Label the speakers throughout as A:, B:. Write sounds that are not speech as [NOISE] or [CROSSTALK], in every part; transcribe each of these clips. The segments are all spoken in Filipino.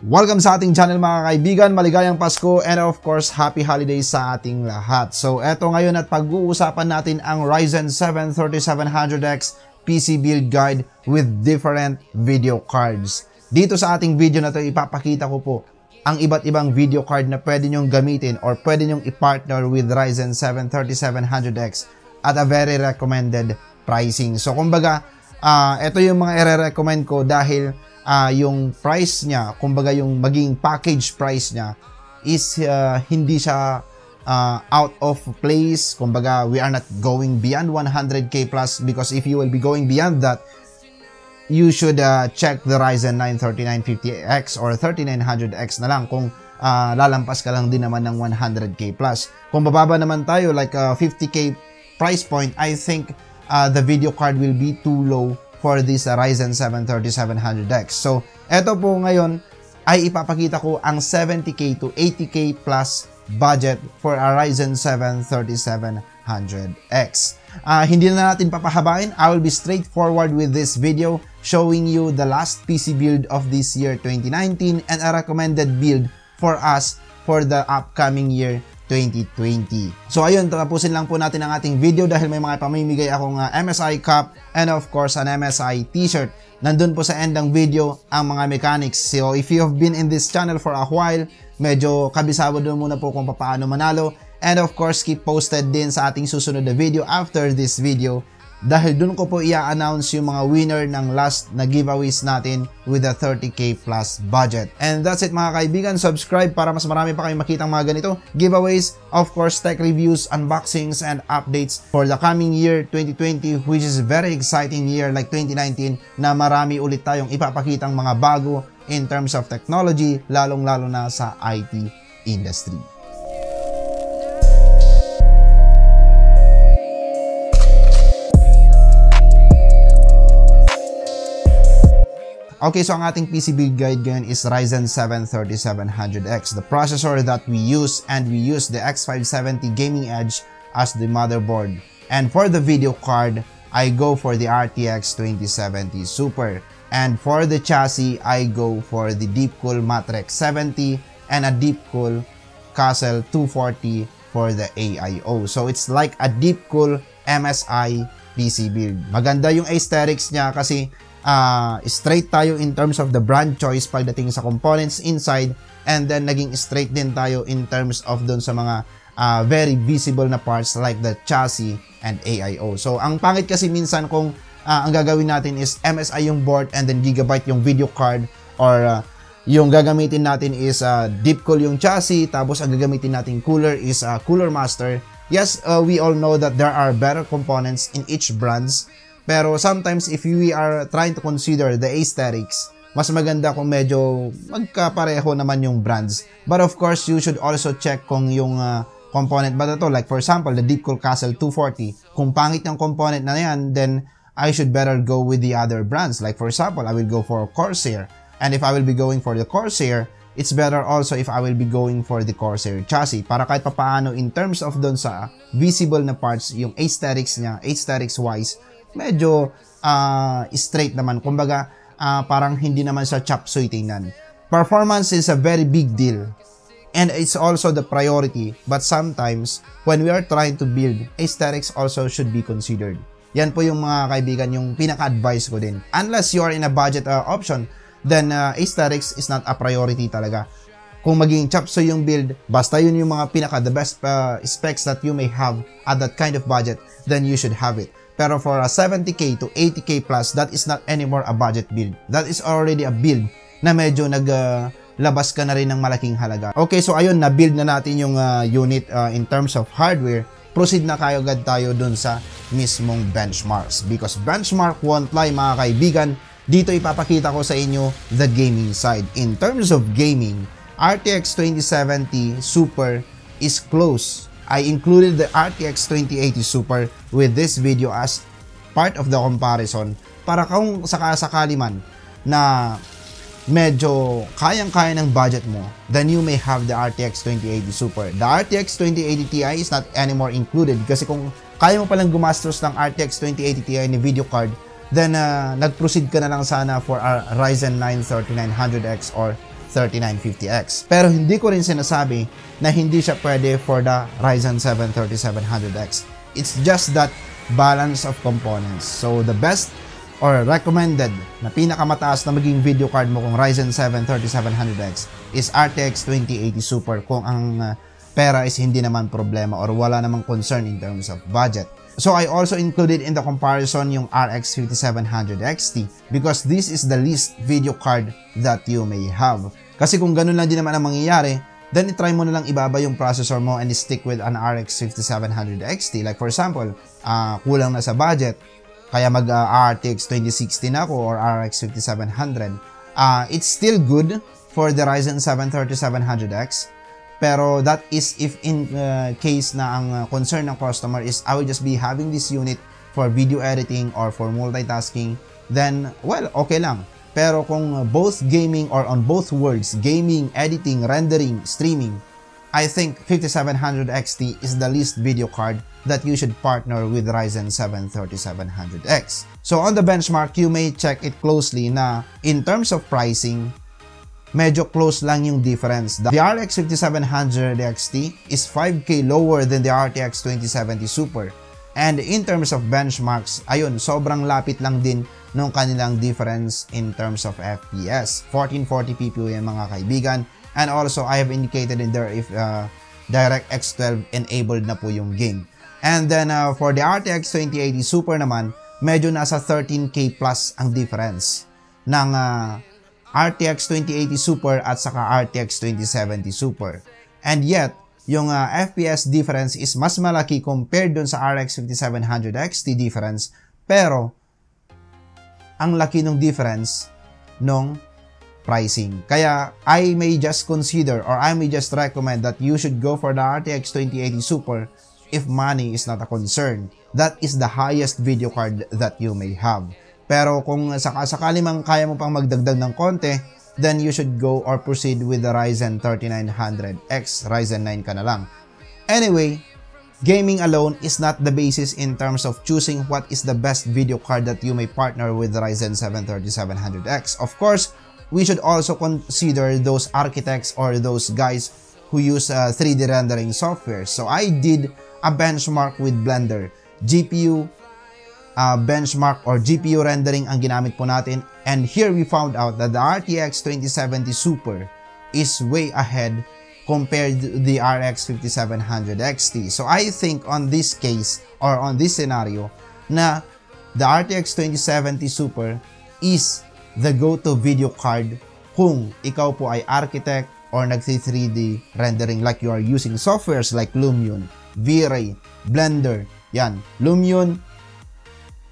A: Welcome sa ating channel mga kaibigan, maligayang Pasko and of course happy holidays sa ating lahat. So eto ngayon at pag-uusapan natin ang Ryzen 7 3700X PC build guide with different video cards. Dito sa ating video na to ipapakita ko po ang iba't ibang video card na pwede nyong gamitin or pwede nyong i-partner with Ryzen 7 3700X at a very recommended pricing. So kumbaga, uh, ito yung mga i-recommend ko dahil uh, yung price niya, kumbaga yung maging package price niya is uh, hindi siya uh, out of place. Kumbaga, we are not going beyond 100k plus because if you will be going beyond that, you should uh, check the Ryzen 9 3950X or 3900X na lang kung uh, lalampas ka lang din naman ng 100k plus. Kung bababa naman tayo like uh, 50k price point, I think uh, the video card will be too low for this Ryzen 7 3700X. So, eto po ngayon ay ipapakita ko ang 70k to 80k plus budget for a Ryzen 7 3700X. Uh, hindi na natin papahabain. I will be straightforward with this video showing you the last PC build of this year 2019 and a recommended build for us for the upcoming year 2020. So ayun, tapusin lang po natin ang ating video dahil may mga pamimigay akong uh, MSI cup and of course an MSI t-shirt. Nandun po sa end ng video ang mga mechanics. So if you have been in this channel for a while, medyo kabisado doon muna po kung paano manalo. And of course, keep posted din sa ating susunod na video after this video dahil dun ko po i-announce yung mga winner ng last na giveaways natin with a 30k plus budget. And that's it mga kaibigan, subscribe para mas marami pa kayong makitang mga ganito giveaways, of course tech reviews, unboxings, and updates for the coming year 2020 which is very exciting year like 2019 na marami ulit tayong ipapakitang mga bago in terms of technology lalong lalo na sa IT industry. Okay, so ang ating PC build guide ngayon is Ryzen 7 3700X, the processor that we use and we use the X570 Gaming Edge as the motherboard. And for the video card, I go for the RTX 2070 Super. And for the chassis, I go for the Deepcool Matrix 70 and a Deepcool Castle 240 for the AIO. So it's like a Deepcool MSI PC build. Maganda yung aesthetics niya kasi uh, straight tayo in terms of the brand choice pagdating sa components inside and then naging straight din tayo in terms of dun sa mga uh, very visible na parts like the chassis and AIO. So ang pangit kasi minsan kung uh, ang gagawin natin is MSI yung board and then Gigabyte yung video card or uh, yung gagamitin natin is uh, deep cool yung chassis tapos ang gagamitin natin cooler is uh, Cooler Master. Yes, uh, we all know that there are better components in each brands pero sometimes if we are trying to consider the aesthetics, mas maganda kung medyo magkapareho naman yung brands. But of course, you should also check kung yung uh, component ba ito. Like for example, the Deepcool Castle 240. Kung pangit yung component na yan, then I should better go with the other brands. Like for example, I will go for Corsair. And if I will be going for the Corsair, it's better also if I will be going for the Corsair chassis para kahit papaano in terms of doon sa visible na parts, yung aesthetics niya, aesthetics wise, medyo uh, straight naman. Kumbaga, uh, parang hindi naman sa chop suey tingnan. Performance is a very big deal. And it's also the priority. But sometimes, when we are trying to build, aesthetics also should be considered. Yan po yung mga kaibigan, yung pinaka-advice ko din. Unless you are in a budget uh, option, then uh, aesthetics is not a priority talaga. Kung maging chop suey yung build, basta yun yung mga pinaka the best uh, specs that you may have at that kind of budget, then you should have it. Pero for a 70k to 80k plus, that is not anymore a budget build. That is already a build na medyo nag uh, labas ka na rin ng malaking halaga. Okay, so ayun, na-build na natin yung uh, unit uh, in terms of hardware. Proceed na kayo agad tayo dun sa mismong benchmarks. Because benchmark won't lie mga kaibigan, dito ipapakita ko sa inyo the gaming side. In terms of gaming, RTX 2070 Super is close I included the RTX 2080 Super with this video as part of the comparison para kung sakasakali man na medyo kayang-kaya ng budget mo, then you may have the RTX 2080 Super. The RTX 2080 Ti is not anymore included kasi kung kaya mo palang gumastos ng RTX 2080 Ti ni video card, then uh, nag-proceed ka na lang sana for our Ryzen 9 3900X or 3950X. Pero hindi ko rin sinasabi na hindi siya pwede for the Ryzen 7 3700X. It's just that balance of components. So the best or recommended na pinakamataas na maging video card mo kung Ryzen 7 3700X is RTX 2080 Super kung ang uh, pera is hindi naman problema or wala namang concern in terms of budget. So I also included in the comparison yung RX 5700 XT because this is the least video card that you may have. Kasi kung ganun lang din naman ang mangyayari, then try mo na lang ibaba yung processor mo and stick with an RX 5700 XT. Like for example, uh, kulang na sa budget, kaya mag uh, RTX 2060 na ako or RX 5700. Uh, it's still good for the Ryzen 7 3700X pero that is if in uh, case na ang uh, concern ng customer is I will just be having this unit for video editing or for multitasking, then well, okay lang. Pero kung both gaming or on both worlds, gaming, editing, rendering, streaming, I think 5700 XT is the least video card that you should partner with Ryzen 7 3700X. So on the benchmark, you may check it closely na in terms of pricing, medyo close lang yung difference. The RX 5700 XT is 5K lower than the RTX 2070 Super. And in terms of benchmarks, ayun, sobrang lapit lang din nung kanilang difference in terms of FPS. 1440 PPU yan mga kaibigan. And also, I have indicated in there if uh, DirectX 12 enabled na po yung game. And then uh, for the RTX 2080 Super naman, medyo nasa 13K plus ang difference ng uh, RTX 2080 Super at saka RTX 2070 Super. And yet, yung uh, FPS difference is mas malaki compared dun sa RX 5700 XT difference pero ang laki ng difference nung pricing. Kaya I may just consider or I may just recommend that you should go for the RTX 2080 Super if money is not a concern. That is the highest video card that you may have. Pero kung sakasakali mang kaya mo pang magdagdag ng konti, then you should go or proceed with the Ryzen 3900X, Ryzen 9 ka na lang. Anyway, gaming alone is not the basis in terms of choosing what is the best video card that you may partner with the Ryzen 7 3700X. Of course, we should also consider those architects or those guys who use uh, 3D rendering software. So I did a benchmark with Blender. GPU, uh, benchmark or GPU rendering ang ginamit po natin. And here we found out that the RTX 2070 Super is way ahead compared to the RX 5700 XT. So I think on this case or on this scenario na the RTX 2070 Super is the go-to video card kung ikaw po ay architect or nagsi 3D rendering like you are using softwares like Lumion, V-Ray, Blender, yan. Lumion,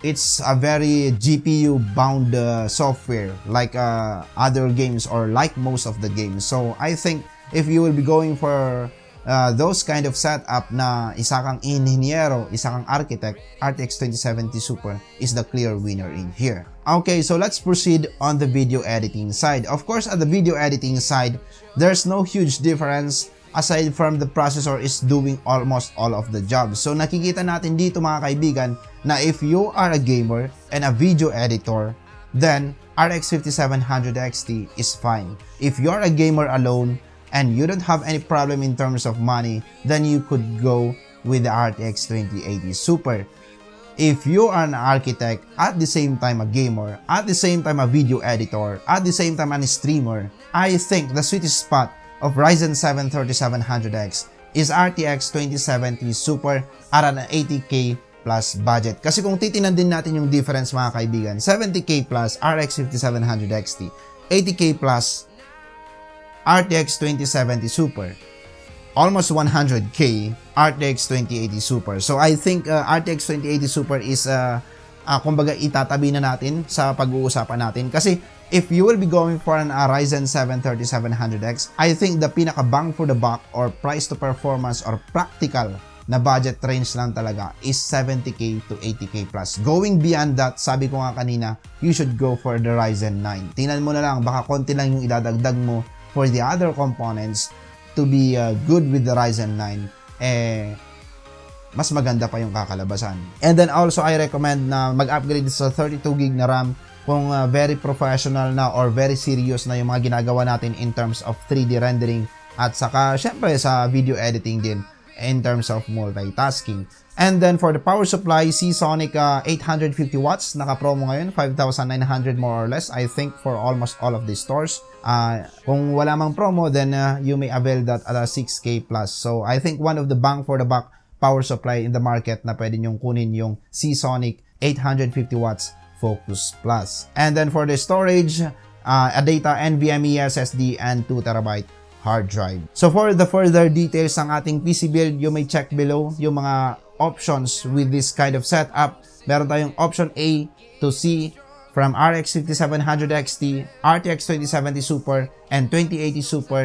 A: it's a very GPU bound uh, software like uh, other games or like most of the games. So I think if you will be going for uh, those kind of setup na isa kang inhinyero, isa kang architect, RTX 2070 Super is the clear winner in here. Okay, so let's proceed on the video editing side. Of course, at the video editing side, there's no huge difference aside from the processor is doing almost all of the jobs. So nakikita natin dito mga kaibigan na if you are a gamer and a video editor, then RX 5700 XT is fine. If you're a gamer alone and you don't have any problem in terms of money, then you could go with the RTX 2080 Super. If you are an architect, at the same time a gamer, at the same time a video editor, at the same time a streamer, I think the sweet spot of Ryzen 7 3700X is RTX 2070 Super at an 80k plus budget. Kasi kung titinan din natin yung difference mga kaibigan, 70k plus RX 5700 XT, 80k plus RTX 2070 Super, almost 100k RTX 2080 Super. So I think uh, RTX 2080 Super is uh, uh, kumbaga itatabi na natin sa pag-uusapan natin kasi if you will be going for an uh, Ryzen 7 3700X, I think the pinaka bang for the buck or price to performance or practical na budget range lang talaga is 70k to 80k plus. Going beyond that, sabi ko nga kanina, you should go for the Ryzen 9. Tingnan mo na lang, baka konti lang yung idadagdag mo for the other components to be uh, good with the Ryzen 9. Eh, mas maganda pa yung kakalabasan. And then also, I recommend na mag-upgrade sa 32 gb na RAM kung uh, very professional na or very serious na yung mga ginagawa natin in terms of 3D rendering at saka syempre sa video editing din in terms of multitasking. And then for the power supply, Seasonic uh, 850 watts, naka-promo ngayon, 5,900 more or less, I think for almost all of the stores. Uh, kung wala mang promo, then uh, you may avail that at a 6K plus. So I think one of the bang for the buck power supply in the market na pwede nyong kunin yung Seasonic 850 watts Focus Plus. And then for the storage, uh, a data NVMe SSD and 2 terabyte hard drive. So for the further details ng ating PC build, you may check below yung mga options with this kind of setup. Meron tayong option A to C from RX 5700 XT, RTX 2070 Super, and 2080 Super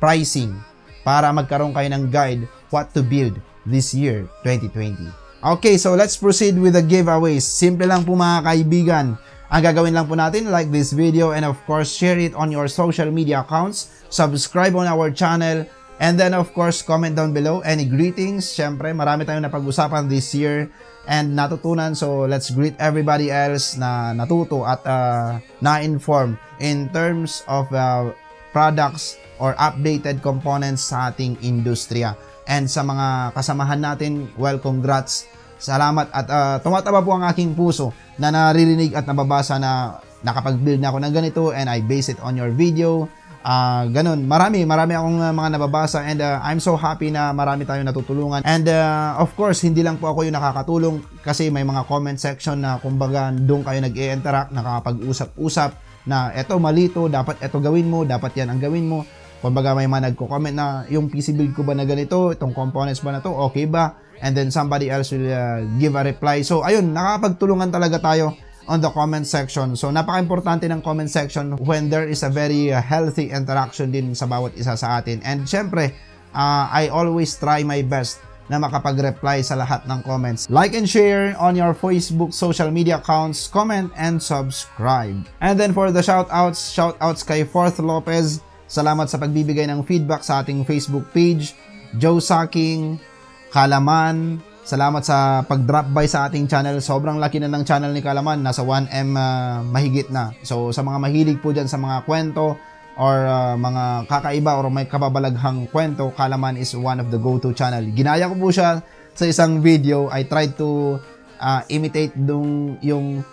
A: pricing para magkaroon kayo ng guide what to build this year 2020. Okay, so let's proceed with the giveaways. Simple lang po mga kaibigan. Ang gagawin lang po natin, like this video and of course, share it on your social media accounts, subscribe on our channel, and then of course, comment down below any greetings. Siyempre, marami tayong napag-usapan this year and natutunan. So, let's greet everybody else na natuto at uh, na-inform in terms of uh, products or updated components sa ating industriya. And sa mga kasamahan natin, well, congrats Salamat at uh, tumataba po ang aking puso na naririnig at nababasa na nakapag-build na ako ng ganito and I base it on your video. Uh, ganun, marami, marami akong uh, mga nababasa and uh, I'm so happy na marami tayong natutulungan. And uh, of course, hindi lang po ako yung nakakatulong kasi may mga comment section na kumbaga doon kayo nag-i-interact, nakakapag-usap-usap na eto malito, dapat eto gawin mo, dapat yan ang gawin mo. Kumbaga may mga nagko-comment na yung PC build ko ba na ganito, itong components ba na to, okay ba? and then somebody else will uh, give a reply. So ayun, nakakapagtulungan talaga tayo on the comment section. So napaka-importante ng comment section when there is a very uh, healthy interaction din sa bawat isa sa atin. And syempre, uh, I always try my best na makapag-reply sa lahat ng comments. Like and share on your Facebook social media accounts, comment and subscribe. And then for the shoutouts, shoutouts kay Fourth Lopez. Salamat sa pagbibigay ng feedback sa ating Facebook page. Joe Saking, Kalaman. Salamat sa pag-drop by sa ating channel. Sobrang laki na ng channel ni Kalaman. Nasa 1M uh, ah, mahigit na. So sa mga mahilig po dyan sa mga kwento or uh, mga kakaiba or may kababalaghang kwento, Kalaman is one of the go-to channel. Ginaya ko po siya sa isang video. I tried to uh, imitate dung, yung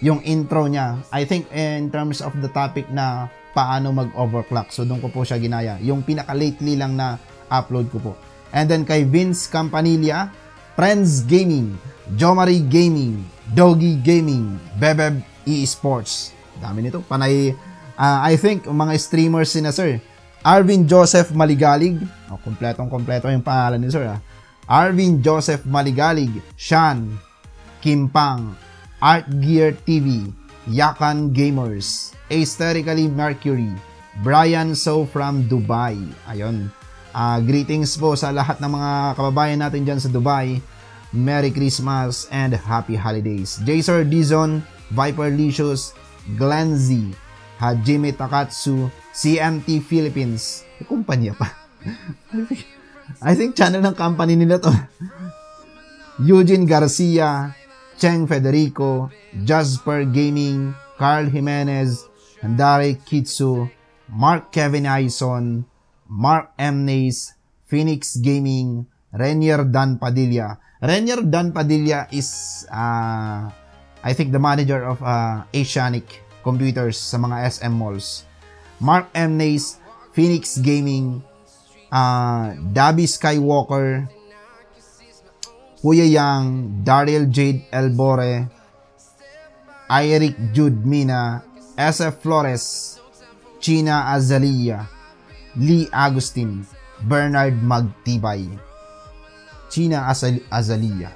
A: yung intro niya. I think in terms of the topic na paano mag-overclock. So doon ko po siya ginaya. Yung pinaka-lately lang na upload ko po. And then kay Vince Campanilla, Friends Gaming, Jomari Gaming, Doggy Gaming, Bebeb eSports. Dami nito. Panay, uh, I think, mga streamers sina sir. Arvin Joseph Maligalig. Oh, kompletong kompleto yung pangalan ni sir. Ah. Arvin Joseph Maligalig, Sean, Kimpang, Art Gear TV, Yakan Gamers, Aesthetically Mercury, Brian So from Dubai. Ayun. Uh, greetings po sa lahat ng mga kababayan natin dyan sa Dubai. Merry Christmas and Happy Holidays. Jaser Dizon, Viper Licious, Glenzy, Hajime Takatsu, CMT Philippines. May kumpanya pa. [LAUGHS] I think channel ng company nila to. [LAUGHS] Eugene Garcia, Cheng Federico, Jasper Gaming, Carl Jimenez, Handare Kitsu, Mark Kevin Aison, Mark M. Nays, Phoenix Gaming, Renier Dan Padilla. Renier Dan Padilla is, uh, I think, the manager of uh, Asianic Computers sa mga SM malls. Mark M. Nays, Phoenix Gaming, uh, Dabby Skywalker, Kuya Yang, Daryl Jade Elbore, Eric Jude Mina, SF Flores, China Azalia, Lee Agustin, Bernard Magtibay, China Azal Azalia.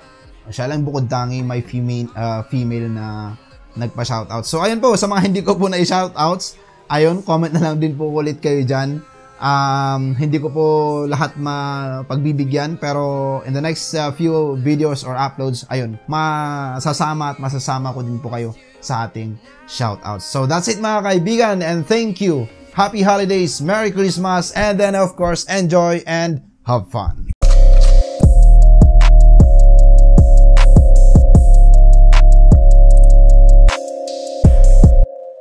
A: Siya lang bukod tangi may female, uh, female na nagpa-shoutout. So, ayun po, sa mga hindi ko po na-shoutouts, ayun, comment na lang din po ulit kayo dyan. Um, hindi ko po lahat mapagbibigyan, pero in the next uh, few videos or uploads, ayun, masasama at masasama ko din po kayo sa ating shoutouts. So, that's it mga kaibigan, and thank you Happy holidays, Merry Christmas, and then of course, enjoy and have fun.